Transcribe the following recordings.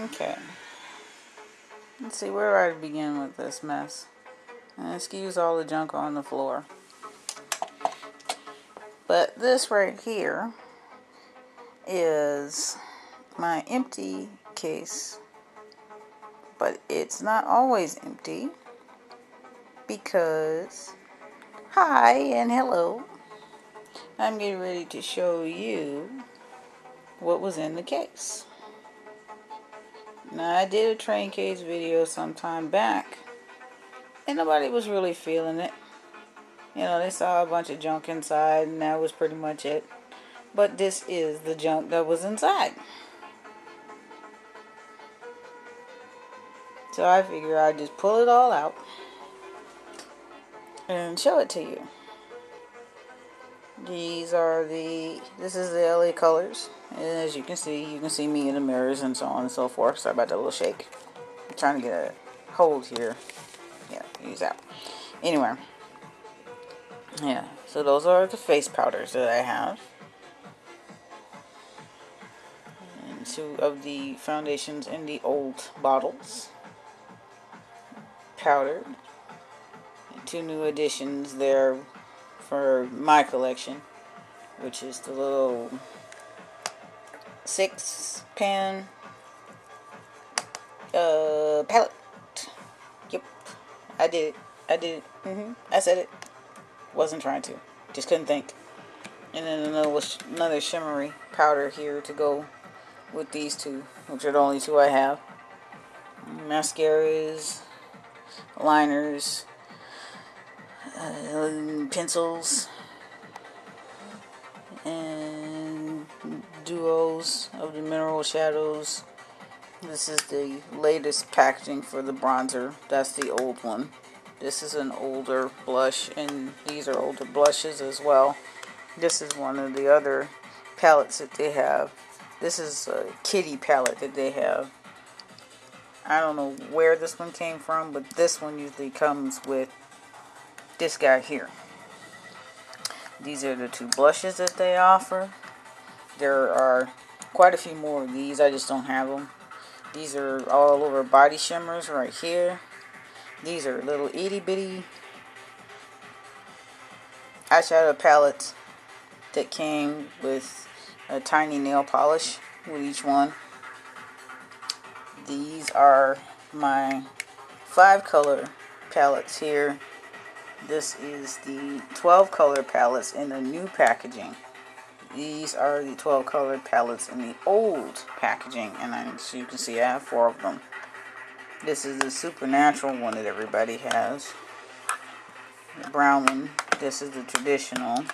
Okay. Let's see, where I begin with this mess? And excuse all the junk on the floor. But this right here is my empty case. But it's not always empty because, hi and hello, I'm getting ready to show you what was in the case. Now, I did a train case video some time back, and nobody was really feeling it. You know, they saw a bunch of junk inside, and that was pretty much it. But this is the junk that was inside. So I figure I'd just pull it all out and show it to you. These are the, this is the LA colors. And as you can see, you can see me in the mirrors and so on and so forth. Sorry about that little shake. I'm trying to get a hold here. Yeah, use that. Anyway. Yeah, so those are the face powders that I have. And two of the foundations in the old bottles. Powdered. And two new additions there for my collection, which is the little six pan uh, palette. Yep, I did it. I did it. hmm I said it. Wasn't trying to. Just couldn't think. And then another, another shimmery powder here to go with these two, which are the only two I have. Mascaras, liners, uh, pencils, and duos of the mineral shadows. This is the latest packaging for the bronzer. That's the old one. This is an older blush, and these are older blushes as well. This is one of the other palettes that they have. This is a kitty palette that they have. I don't know where this one came from, but this one usually comes with this guy here. These are the two blushes that they offer. There are quite a few more of these. I just don't have them. These are all over body shimmers right here. These are little itty bitty eyeshadow palettes that came with a tiny nail polish with each one. These are my five color palettes here. This is the 12 color palettes in the new packaging. These are the 12 color palettes in the old packaging, and as you can see, I have four of them. This is the supernatural one that everybody has. The brown one. This is the traditional.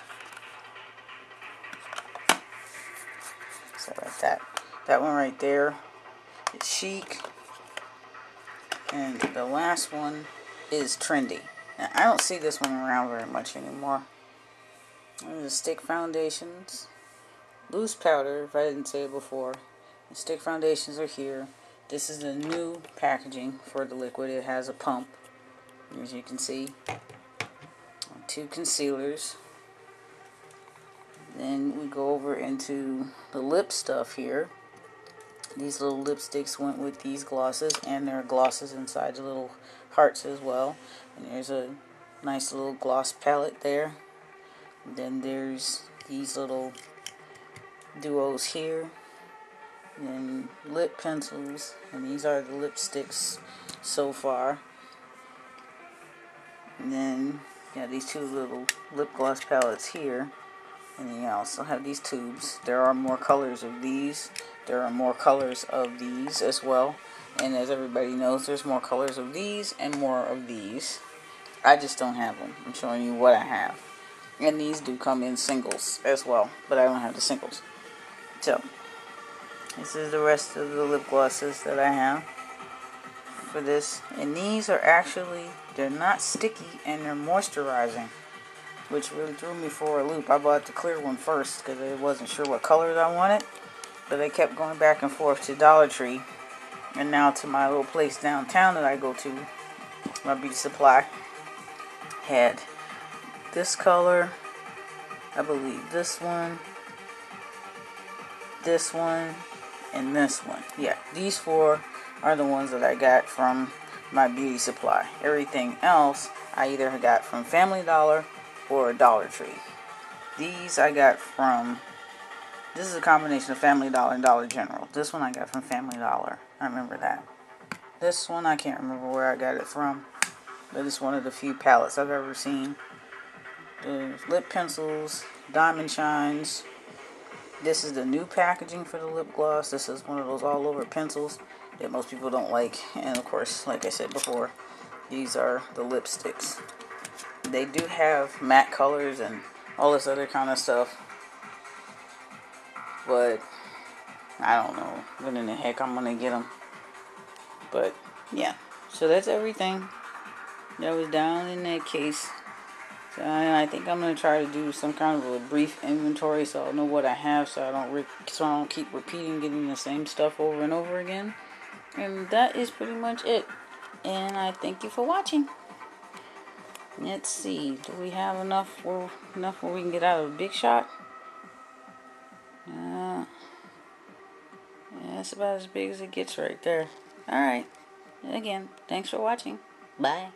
So like that. That one right there is chic. And the last one is trendy. I don't see this one around very much anymore. The stick foundations. Loose powder, if I didn't say it before. The stick foundations are here. This is the new packaging for the liquid. It has a pump, as you can see. Two concealers. Then we go over into the lip stuff here. These little lipsticks went with these glosses, and there are glosses inside the little hearts as well. And there's a nice little gloss palette there. Then there's these little duos here. And lip pencils. And these are the lipsticks so far. And then, yeah, these two little lip gloss palettes here. And then you also have these tubes. There are more colors of these. There are more colors of these as well. And as everybody knows, there's more colors of these and more of these. I just don't have them. I'm showing you what I have. And these do come in singles as well, but I don't have the singles. So, this is the rest of the lip glosses that I have for this. And these are actually, they're not sticky and they're moisturizing, which really threw me for a loop. I bought the clear one first because I wasn't sure what colors I wanted. But I kept going back and forth to Dollar Tree and now to my little place downtown that I go to, my beauty supply. Had this color, I believe this one, this one, and this one. Yeah, these four are the ones that I got from my beauty supply. Everything else I either got from Family Dollar or Dollar Tree. These I got from, this is a combination of Family Dollar and Dollar General. This one I got from Family Dollar. I remember that. This one I can't remember where I got it from, but it's one of the few palettes I've ever seen. The lip pencils, diamond shines. This is the new packaging for the lip gloss. This is one of those all over pencils that most people don't like. And of course, like I said before, these are the lipsticks. They do have matte colors and all this other kind of stuff. But I don't know when in the heck I'm gonna get them. But yeah, so that's everything that was down in that case. So I, think I'm gonna try to do some kind of a brief inventory so I know what I have, so I don't re- so I don't keep repeating getting the same stuff over and over again. And that is pretty much it. And I thank you for watching. Let's see. Do we have enough for enough where we can get out of a big shot? That's about as big as it gets right there. Alright. Again, thanks for watching. Bye.